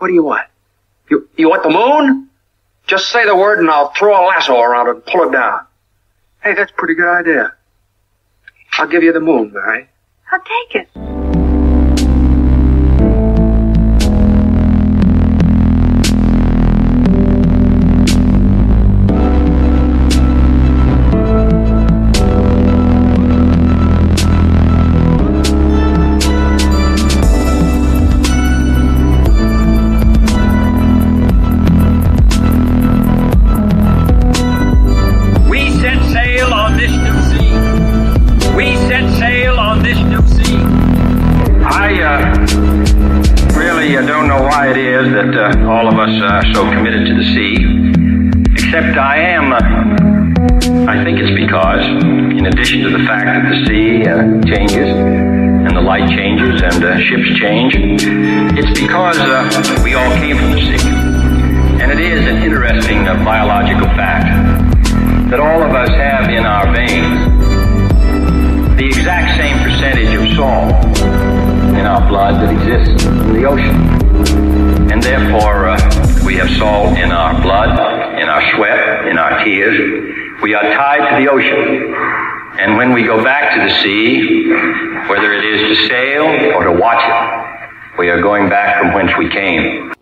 What do you want? You, you want the moon? Just say the word and I'll throw a lasso around it and pull it down. Hey, that's a pretty good idea. I'll give you the moon, Mary. I'll take it. Uh, all of us are so committed to the sea. Except I am. Uh, I think it's because, in addition to the fact that the sea uh, changes and the light changes and uh, ships change, it's because uh, we all came from the sea. And it is an interesting biological fact that all of us have in our veins the exact same percentage of salt in our blood that exists in the ocean. And therefore, uh, we have salt in our blood, in our sweat, in our tears. We are tied to the ocean. And when we go back to the sea, whether it is to sail or to watch it, we are going back from whence we came.